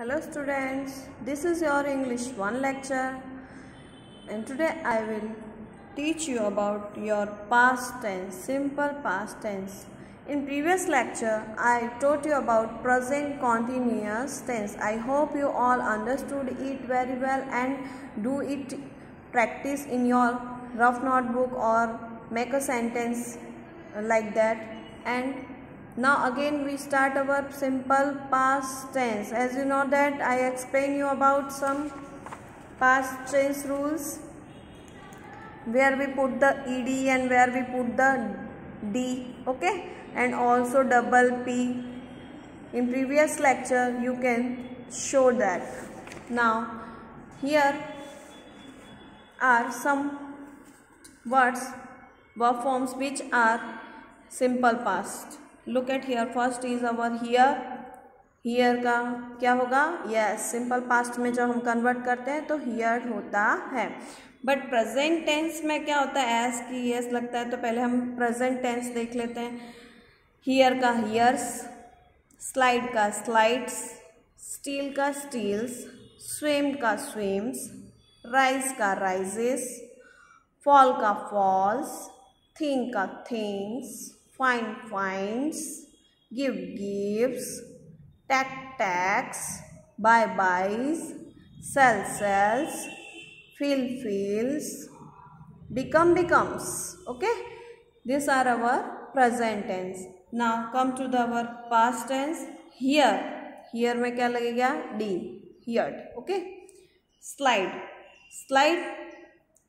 Hello students, this is your English 1 lecture and today I will teach you about your past tense, simple past tense. In previous lecture, I taught you about present continuous tense. I hope you all understood it very well and do it practice in your rough notebook or make a sentence like that and now again we start our simple past tense. As you know that i explain you about some past tense rules where we put the ed and where we put the d okay? And also double p. In previous lecture you can show that. Now here are some words verb forms which are simple past look at here first is our hear hear का क्या होगा? Yes simple past में जब हम कन्वर्ट करते हैं तो हेयर होता है। बट प्रेजेंट टेंस में क्या होता है? एस की यस लगता है तो पहले हम प्रेजेंट टेंस देख लेते हैं। हियर का हियर्स स्लाइड का स्लाइड्स स्टील का स्टील्स स्विम का स्विम्स राइज का राइजेस फॉल का फॉल्स थिंक का things find finds, give gives, tack tacks, buy buys, sell sells, feel feels, become becomes. Okay, these are our present tense. Now come to the our past tense. Here, here में क्या लगेगा D. Here. Okay. Slide. Slide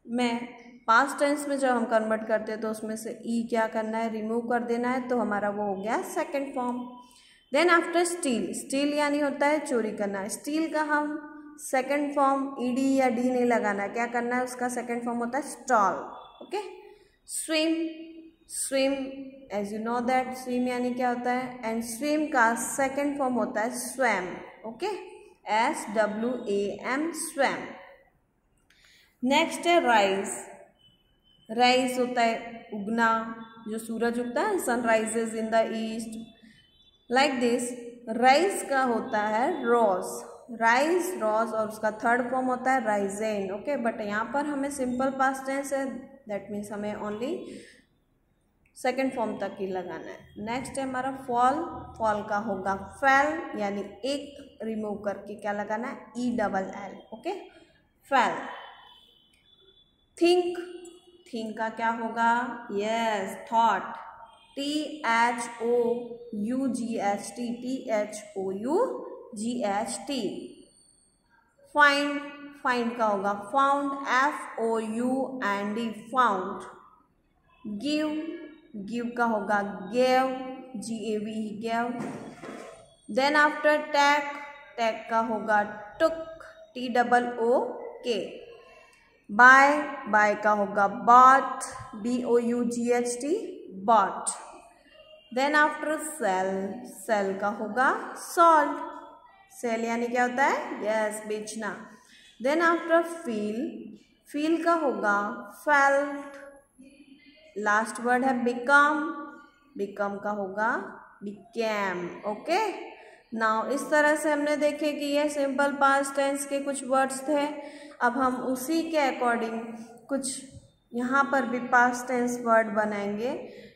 में past tense में जब हम कन्वर्ट करते हैं तो उसमें से ई e क्या करना है रिमूव कर देना है तो हमारा वो हो गया second form then after steal steal यानी होता है चोरी करना. स्टील का हम सेकेंड फॉर्म ई डी या डी नहीं लगाना. क्या करना है, उसका सेकेंड फॉर्म होता है stole okay swim swim as you know that swim यानी क्या होता है? एंड स्विम का सेकेंड फॉर्म होता है swam okay S W A M swam next है राइस राइज होता है, उगना, जो सूरज उगता है sun rises in the east like this rise का होता है रॉस राइस रॉस और उसका थर्ड फॉर्म होता है राइजेन ओके बट यहाँ पर हमें सिंपल पास्ट टेंस है दैट मीन्स हमें ओनली सेकेंड फॉर्म तक ही लगाना है. नेक्स्ट है हमारा फॉल फॉल का होगा फैल यानी एक रिमूव करके क्या लगाना है? E double L okay fell think think का क्या होगा? Yes thought T H O U G H T T H O U G H T find find का होगा? Found F O U N D found give give का होगा? Gave G A V gave then after take take का होगा? Took T double O K buy buy का होगा bought B O U G H T bought then after sell sell का होगा sold sell यानी क्या होता है? यस बेचना. देन आफ्टर फील फील का होगा फेल्ट लास्ट वर्ड है बिकम बिकम का होगा बिकैम ओके नाउ इस तरह से हमने देखे कि ये सिंपल पास्ट टेंस के कुछ वर्ड्स थे। अब हम उसी के अकॉर्डिंग कुछ यहाँ पर भी पास्ट टेंस वर्ड बनाएँगे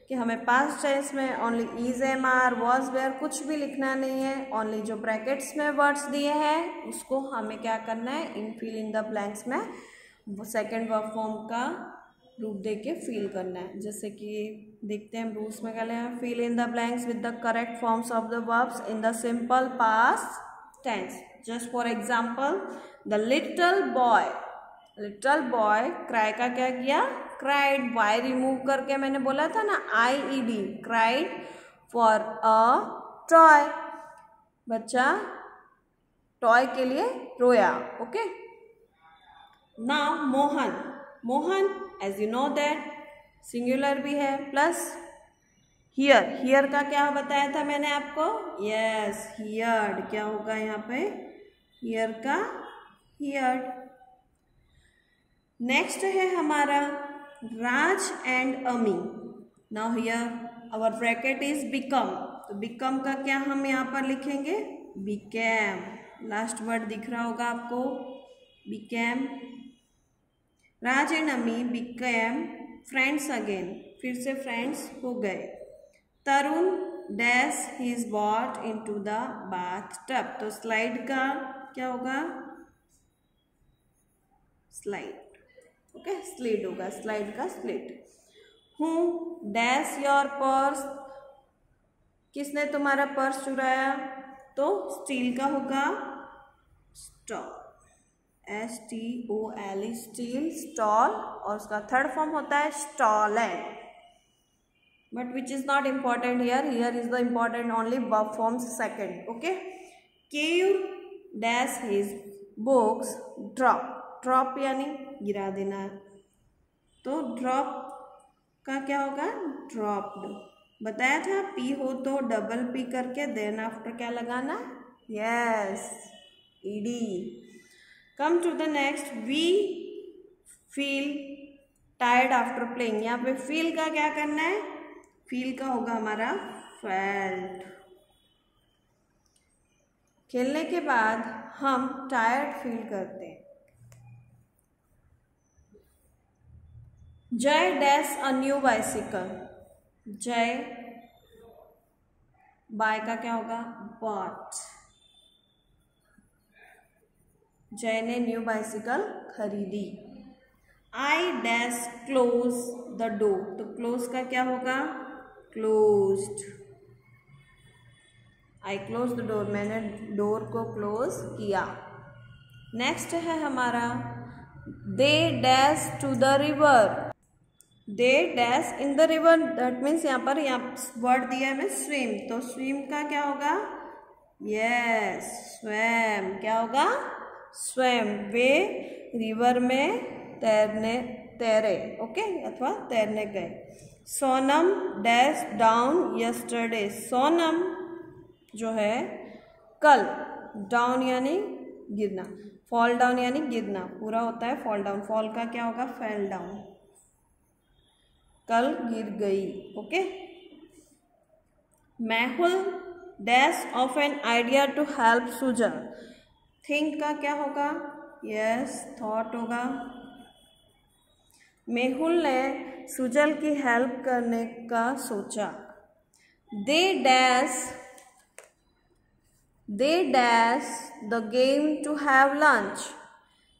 कि हमें पास्ट टेंस में only is am are was were कुछ भी लिखना नहीं है। ओनली जो ब्रैकेट्स में वर्ड्स दिए हैं, उसको हमें क्या करना है? In fill in the blanks में सेकेंड वर्क फॉर्म का रूप दे के फिल करना है। जैसे कि देखते हैं, रूल्स में कहते हैं। Fill in the blanks with the correct forms of the verbs in the simple past tense just for example the little boy little boy cry का क्या किया? क्राइड वाई रिमूव करके मैंने बोला था ना I E D cried for a toy बच्चा toy के लिए रोया ओके ना Mohan. Mohan as you know that singular भी है प्लस हियर हियर का क्या बताया था मैंने आपको? यस हियर्ड क्या होगा यहाँ पे? हियर का हियर्ड नेक्स्ट है हमारा Raj and Ami now here our bracket is become तो बिकम का क्या हम यहाँ पर लिखेंगे? बिकैम लास्ट वर्ड दिख रहा होगा आपको. Became Raj and Ami became friends again फिर से फ्रेंड्स हो गए। Tarun dash his boat into the bath tub तो स्लाइड का क्या होगा? स्लाइड ओके स्लिड होगा। स्लाइड का स्लिट हूँ डैश योर पर्स किसने तुम्हारा पर्स चुराया? तो स्टील का होगा। Stole S T O L steal stole और उसका थर्ड फॉर्म होता है stole but which is not important here here is the important only verb forms second okay cave dash his books drop drop यानी गिरा देना. तो drop का क्या होगा? ड्रॉप्ड बताया था पी हो तो डबल पी करके देन आफ्टर क्या लगाना? Yes ED come to the next we feel tired after playing यहाँ पे फील का क्या करना है? फील का होगा हमारा फेल्ट खेलने के बाद हम टायर्ड फील करते हैं। Jay dash a new bicycle Jay buy का क्या होगा? बॉट जय ने न्यू बाइसिकल खरीदी। I dash close the door तो क्लोज का क्या होगा? Closed I close the door मैंने डोर को क्लोज किया। नेक्स्ट है हमारा। They dash to the river they dash in the river that means यहाँ पर यहाँ वर्ड दिया है मैं स्विम तो स्विम का क्या होगा? यस स्वयं क्या होगा? स्वयं वे रिवर में तैरने, तैरे ओके अथवा तैरने गए। Sonam dash down yesterday. Sonam जो है, कल डाउन यानी गिरना, फॉल डाउन यानी गिरना, पूरा होता है फॉल डाउन। फॉल का क्या होगा? Fell down. कल गिर गई okay Mehul dash of an idea to help Sujal think का क्या होगा? यस थॉट होगा। मेहुल ने सुजल की हेल्प करने का सोचा। They dash they dash the game to have lunch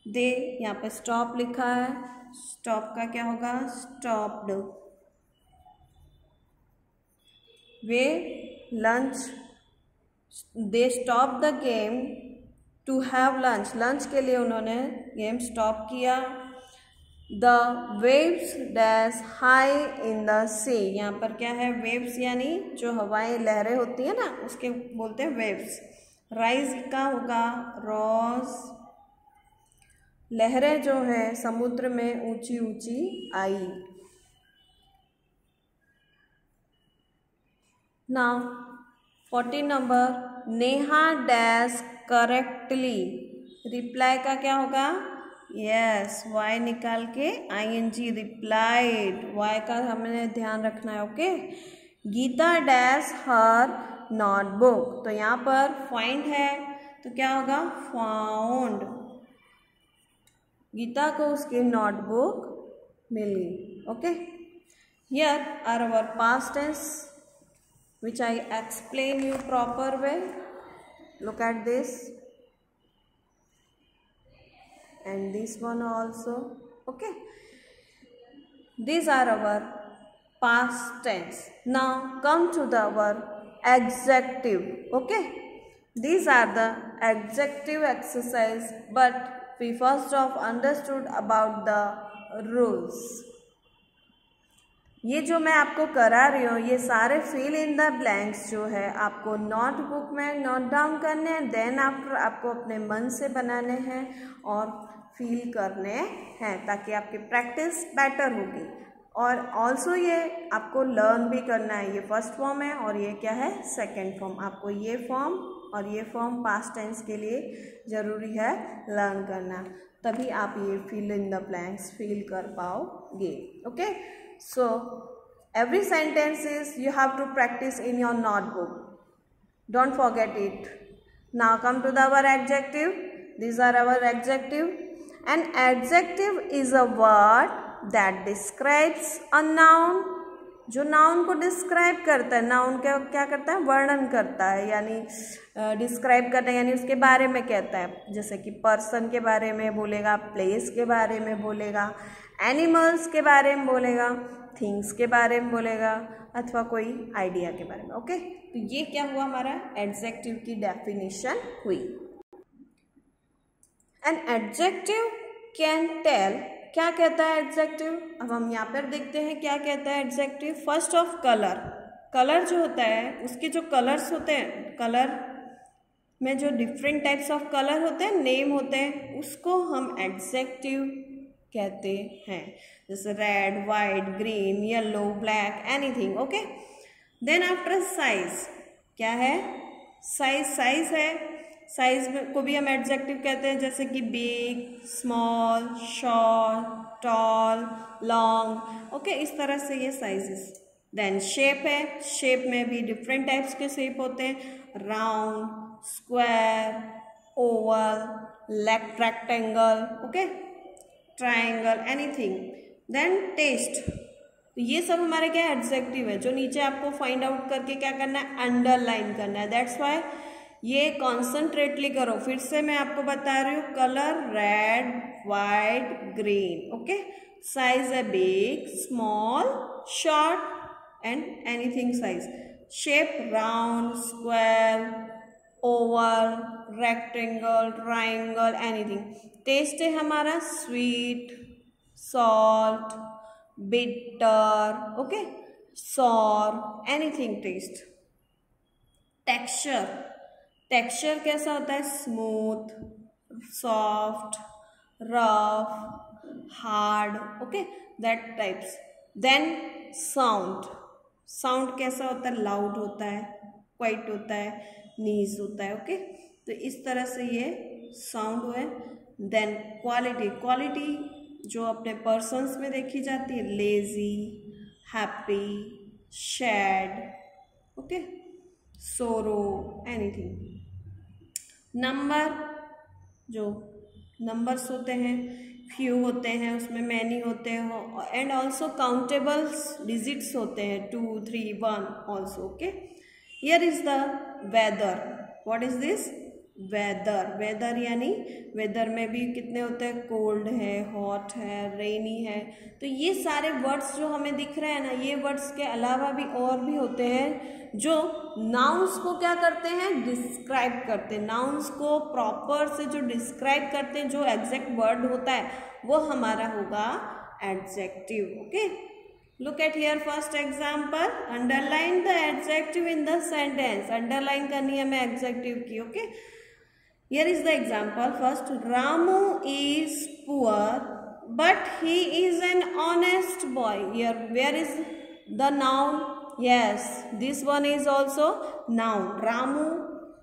they यहाँ पे स्टॉप लिखा है। स्टॉप का क्या होगा? Stopped way lunch they stop the game to have lunch lunch के लिए उन्होंने गेम स्टॉप किया. The waves dash high in the sea यहाँ पर क्या है? वेव्स यानी जो हवाएँ, लहरें होती है ना, उसके बोलते हैं वेव्स राइज का होगा रॉस लहरें जो है, समुद्र में ऊँची ऊँची आई. ना fourteen number Neha dash correctly reply का क्या होगा? यस वाई निकाल के I N G replied Y का हमें ध्यान रखना है okay Geeta dash her notebook तो यहाँ पर फाइंड है तो क्या होगा? फाउंड गीता को उसकी notebook milli okay here are our past tense which I explain you proper way look at this. And this one also. Okay. These are our past tense. Now come to the our adjective. Okay. These are the adjective exercise but we first of understood about the rules. ये जो मैं आपको करा रही हूँ, ये सारे fill in the blanks जो है, आपको नोटबुक में नोट डाउन करने हैं देन आफ्टर आपको अपने मन से बनाने हैं और फील करने हैं, ताकि आपकी प्रैक्टिस बेटर होगी। और ऑल्सो ये आपको लर्न भी करना है, ये फ़र्स्ट फॉर्म है और ये क्या है? सेकेंड फॉर्म आपको ये फॉर्म और ये फॉर्म पास्ट टेंस के लिए ज़रूरी है लर्न करना। तभी आप ये fill in the blanks fill कर पाओगे okay so every sentence is you have to practise in your notebook don't forget it Now come to the our adjective. These are our adjective. An adjective is a word that describes a noun. जो noun को describe करता है noun क्या क्या करता है? वर्णन करता है, यानी डिस्क्राइब करता है, यानी उसके बारे में कहता है। जैसे कि पर्सन के बारे में बोलेगा प्लेस के बारे में बोलेगा एनिमल्स के बारे में बोलेगा थिंग्स के बारे में बोलेगा, अथवा कोई आइडिया के बारे में ओके तो ये क्या हुआ हमारा? एडजेक्टिव की डेफिनेशन हुई। एन एडजेक्टिव कैन टेल क्या कहता है एडजेक्टिव अब हम यहाँ पर देखते हैं क्या कहता है adjective first of colour colour जो होता है, उसके जो कलर्स होते हैं कलर में जो डिफरेंट टाइप्स ऑफ़ कलर होते हैं नेम होते हैं, उसको हम एडजेक्टिव कहते हैं। जैसे red white green yellow black anything okay then after size क्या है? साइज़ साइज़ है। साइज़ को भी हम एडजेक्टिव कहते हैं, जैसे कि big small short tall long okay इस तरह से ये साइजेस देन शेप है। शेप में भी डिफरेंट टाइप्स के शेप होते हैं। Round square oval rectangle okay triangle anything then taste तो ये सब हमारे क्या एडजेक्टिव है, जो नीचे आपको फाइंड आउट करके क्या करना है अंडरलाइन करना है. दैट्स वाई ये कॉन्सेंट्रेटली करो. फिर से मैं आपको बता रही हूँ colour red white green okay size है big small short and anything size shape round square oval rectangle triangle anything taste है हमारा sweet salt bitter okay sour anything taste texture texture कैसा होता है? Smooth soft rough hard okay that types then sound sound कैसा होता है? Loud होता है क्वाइट होता है. नीज होता है ओके तो इस तरह से ये साउंड हुआ है। देन क्वालिटी क्वालिटी जो अपने पर्सनस में देखी जाती है lazy happy sad okay sorrow anything number जो नंबर्स होते हैं फ्यू होते हैं, उसमें मैनी होते हैं एंड ऑल्सो काउंटेबल्स डिजिट्स होते हैं two three one also okay here is the weather what is this weather weather यानी वेदर में भी कितने होते हैं? कोल्ड है हॉट है रेनी है। तो ये सारे वर्ड्स जो हमें दिख रहे हैं ना, ये वर्ड्स के अलावा भी और भी होते हैं, जो नाउन्स को क्या करते हैं? डिस्क्राइब करते हैं। नाउन्स को प्रॉपर से जो डिस्क्राइब करते हैं, जो एग्जैक्ट वर्ड होता है, वो हमारा होगा adjective okay look at here first example underline the adjective in the sentence underline करनी है मैं एग्जेक्टिव की okay here is the example first Ramu is poor but he is an honest boy here where is the noun yes this one is also noun Ramu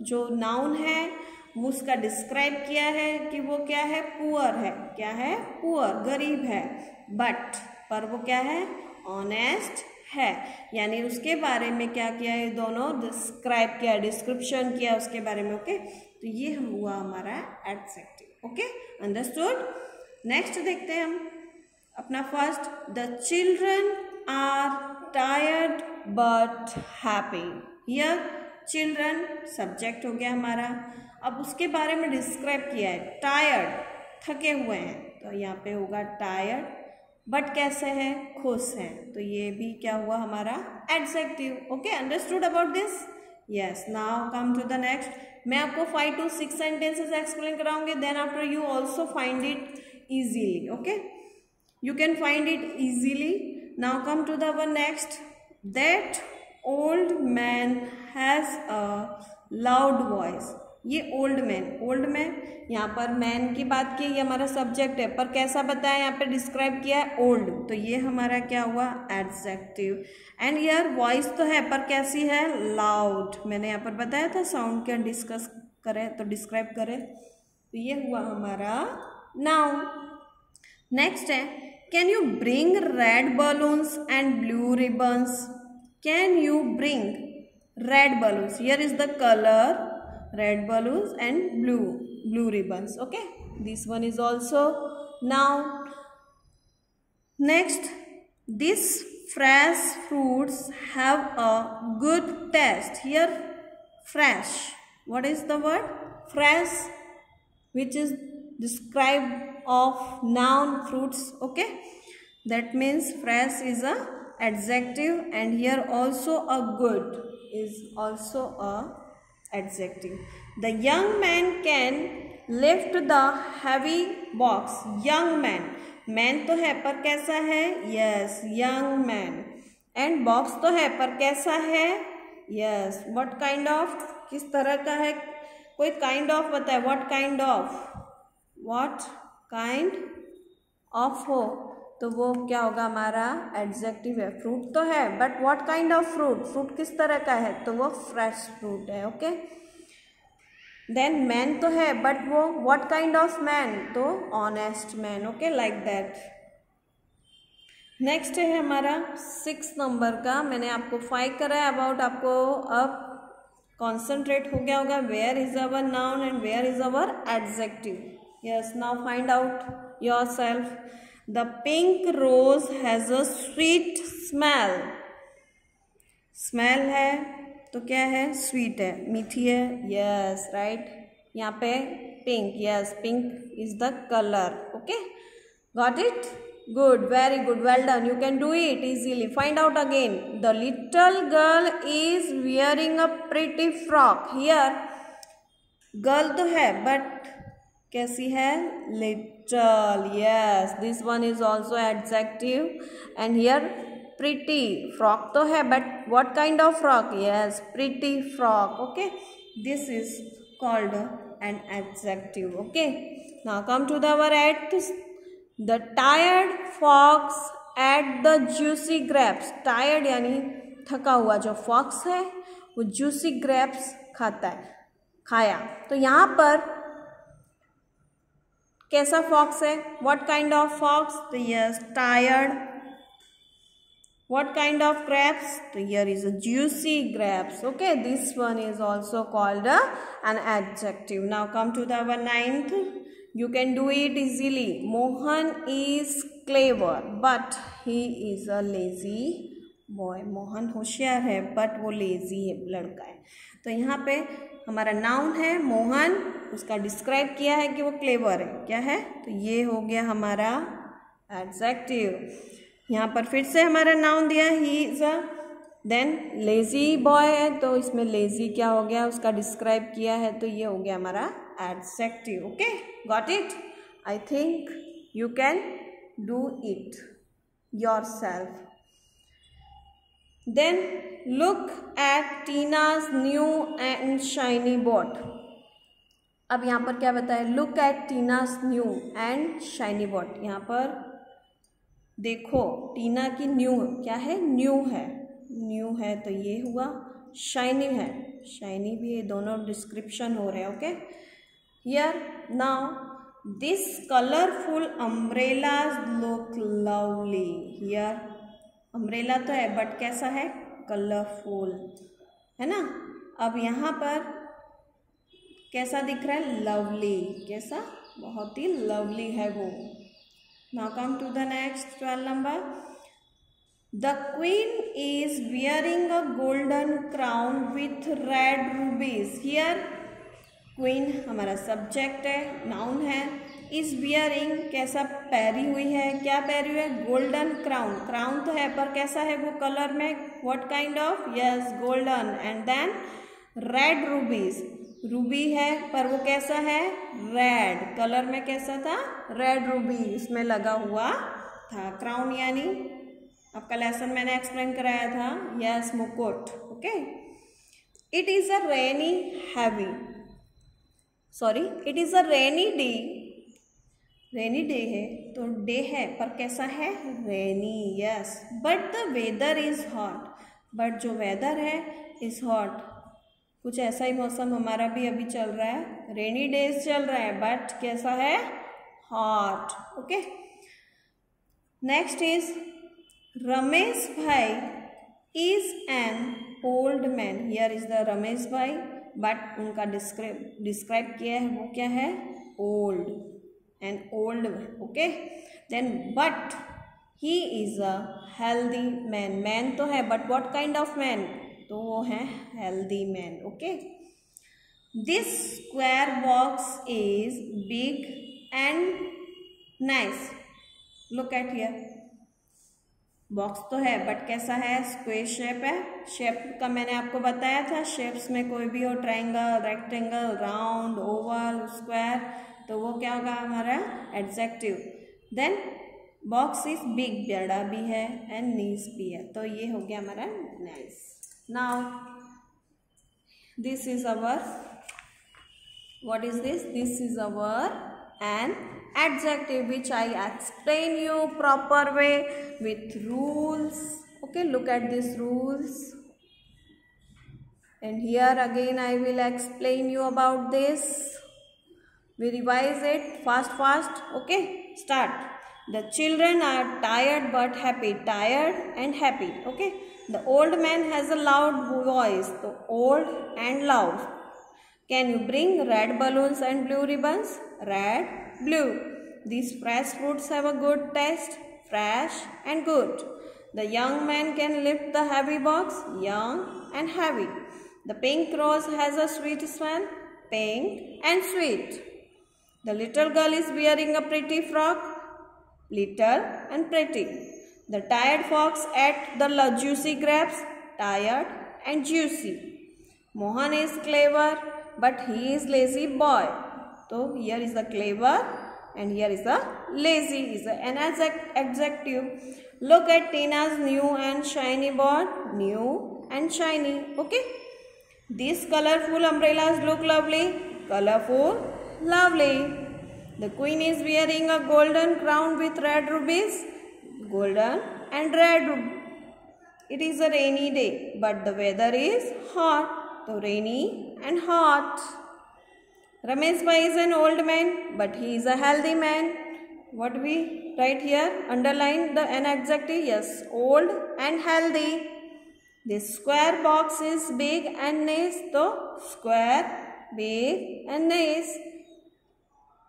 जो noun है, उसका describe किया है कि वो क्या है? पुअर है. क्या है? पुअर गरीब है. बट पर वो क्या है? ऑनेस्ट है। यानी उसके बारे में क्या किया है दोनों? डिस्क्राइब किया डिस्क्रिप्शन किया उसके बारे में ओके तो ये हम हुआ हमारा एडजेक्टिव ओके अंडरस्टूड नेक्स्ट देखते हैं हम। अपना first the children are tired but happy यह चिल्ड्रन सब्जेक्ट हो गया हमारा। अब उसके बारे में डिस्क्राइब किया है। टायर्ड थके हुए हैं। तो यहाँ पे होगा टायर्ड बट कैसे हैं? खुश हैं। तो ये भी क्या हुआ हमारा? Adjective okay understood about this yes now come to the next मैं आपको five to six sentences explain कराऊँगी then after you also find it easily okay you can find it easily now come to the one next that old man has a loud voice ये old man old man यहाँ पर man की बात की, ये हमारा subject है, पर कैसा बताया, यहाँ पे डिस्क्राइब किया है ओल्ड तो ये हमारा क्या हुआ एडजेक्टिव एंड यार वॉइस तो है, पर कैसी है लाउड मैंने यहाँ पर बताया था साउंड क्या डिस्कस करें तो डिस्क्राइब करें तो ये हुआ हमारा नाउ नेक्स्ट है can you bring red balloons and blue ribbons can you bring red balloons here is the colour red balloons and blue blue ribbons okay? This one is also now next this fresh fruits have a good taste. Here fresh. What is the word? Fresh which is described of noun fruits okay? That means fresh is a adjective and here also a good is also a adjective the young man can lift the heavy box. Young man. Man तो है पर कैसा है? Yes young man and box तो है पर कैसा है? यस वट काइंड ऑफ़ किस तरह का है? कोई काइंड ऑफ़ बताए? What kind of what kind of हो? तो वो क्या होगा? हमारा एडजेक्टिव है फ्रूट तो है but what kind of fruit fruit किस तरह का है? तो वो फ्रेश फ्रूट है ओके देन मैन तो है बट वो व्हाट काइंड ऑफ़ मैन तो honest man okay like that next है हमारा सिक्स नंबर का। मैंने आपको फाइव करा है अबाउट आपको अब कॉन्सेंट्रेट हो गया होगा। Where is our noun and where is our adjective yes now find out yourself the pink rose has a sweet smell smell है तो क्या है? स्वीट है. मीठी है? यस राइट यहाँ पे pink yes pink is the colour okay got it good very good well done you can do it easily find out again the little girl is wearing a pretty frock here girl तो है but कैसी है? Little yes this one is also adjective and here pretty frock तो है but what kind of frock yes pretty frock okay this is called and adjective okay ना come to the eight the tired fox at the juicy grapes tired यानी थका हुआ जो fox है, वो juicy grapes खाता है, खाया। तो यहाँ पर कैसा फॉक्स है? What kind of fox? तो yes tired what kind of grapes तो here is a juicy grapes okay this one is also called an adjective now come to the ninth you can do it easily Mohan is clever but he is a lazy boy Mohan होशियार है but वो lazy है लड़का है। तो यहाँ पे हमारा नाउन है, मोहन, उसका डिस्क्राइब किया है कि वो क्लेवर है, क्या है? तो ये हो गया हमारा एडजेक्टिव यहाँ पर फिर से हमारा नाउन दिया he is a then lazy boy है तो इसमें लेज़ी क्या हो गया? उसका डिस्क्राइब किया है तो ये हो गया हमारा adjective okay got it I think you can do it yourself then look at Tina's new and shiny boat अब यहाँ पर क्या बताया? Look at Tina's new and shiny boat यहाँ पर देखो टीना की न्यू क्या है? न्यू है. न्यू है तो ये हुआ शाइनी है. शाइनी भी ये दोनों डिस्क्रिप्शन हो रहे हैं okay here now this colourful umbrellas look lovely here umbrella तो है बट कैसा है? कलरफुल है ना? अब यहाँ पर कैसा दिख रहा है? लवली कैसा? बहुत ही लवली है वो. Now come to the next twelve number the queen is wearing a golden crown with red rubies here queen हमारा सब्जेक्ट है नाउन है. इज़ बियरिंग कैसा पैरी हुई है? क्या पैरी हुई है? Golden crown. क्राउन तो है, पर कैसा है वो कलर में? What kind of yes golden and then red rubies ruby है, पर वो कैसा है? रेड कलर में कैसा था? रेड रूबी इसमें लगा हुआ था क्राउन यानी आपका लेसन मैंने एक्सप्लेन कराया था। यस मुकुट. Okay it is a rainy heavy sorry it is a rainy day rainy day है तो डे है, पर कैसा है? Rainy yes but the weather is hot but जो वेदर है इज़ हॉट कुछ ऐसा ही मौसम हमारा भी अभी चल रहा है। रेनी डेज़ चल रहा है बट कैसा है? Hot okay next is Ramesh bhai is an old man here is the Ramesh bhai but उनका डिस्क्राइब डिस्क्राइब किया है, वो क्या है? Old and old okay then but he is a healthy man man तो है but what kind of man तो वो है healthy man okay this square box is big and nice look at here box तो है but कैसा है? Square shape है. शेप का मैंने आपको बताया था शेप्स में कोई भी हो triangle rectangle round oval square तो वो क्या होगा हमारा? Adjective then box is big बेड़ा भी है एंड नीस भी है। तो ये हो गया हमारा nice now this is our what is this this is our and adjective which I explain you proper way with rules okay look at this rules and here again I will explain you about this We revise it fast fast. Okay, start. The children are tired but happy. Tired and happy. Okay. The old man has a loud voice. The old and loud. Can you bring red balloons and blue ribbons? Red, blue. These fresh fruits have a good taste, fresh and good. The young man can lift the heavy box, young and heavy. The pink rose has a sweet smell, pink and sweet. The little girl is wearing a pretty frock, little and pretty. The tired fox ate the juicy grapes, tired and juicy. Mohan is clever, but he is lazy boy. So here is the clever and here is the lazy is an adjective look at tina's new and shiny board new and shiny okay these colorful umbrellas look lovely colorful lovely the queen is wearing a golden crown with red rubies golden and red it is a rainy day but the weather is hot so rainy and hot Ramesh Bhai is an old man, but he is a healthy man. What we write here? Underline the an adjective. Yes, old and healthy. This square box is big and nice. So, square, big and nice.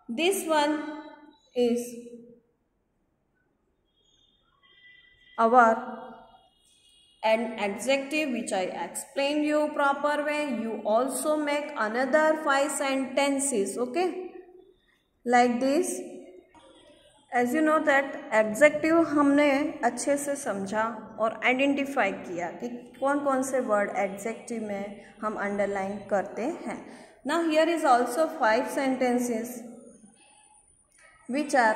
This one is our an adjective which I explained you proper way. You also make another five sentences. Okay. Like this. As you know that adjective हमने अच्छे से समझा और identify किया कि कौन कौन से वर्ड एग्जेक्टिव में हम अंडरलाइन करते हैं ना here is also five sentences which are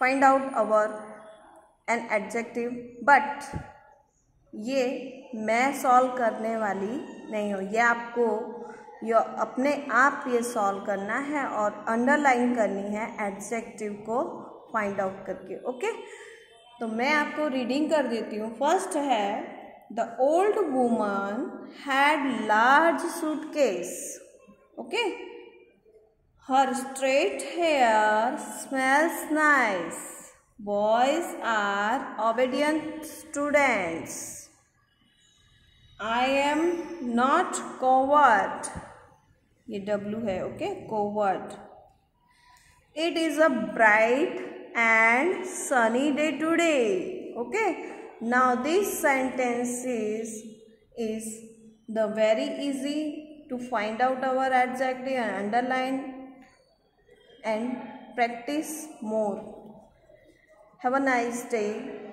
find out our an adjective but ये मैं सॉल्व करने वाली नहीं हूँ। ये आपको ये अपने आप ये सॉल्व करना है और अंडरलाइन करनी है एडजेक्टिव को फाइंड आउट करके ओके तो मैं आपको रीडिंग कर देती हूँ। फ़र्स्ट है the old woman had large suitcase okay Her straight hair smells nice. Boys are obedient students. I am not coward. ये W है okay coward. It is a bright and sunny day today. Okay. Now this sentence is, the very easy to find out our adjective and underline and practice more. Have a nice day